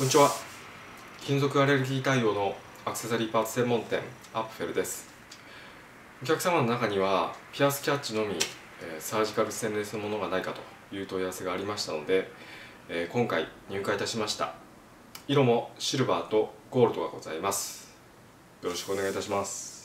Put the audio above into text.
こんにちは。金属アレルギー対応のアクセサリーパーツ専門店アップフェルです。お客様の中にはピアスキャッチのみ、サージカルステンレスのものがないかという問い合わせがありましたので、今回入荷いたしました。色もシルバーとゴールドがございます。よろしくお願いいたします。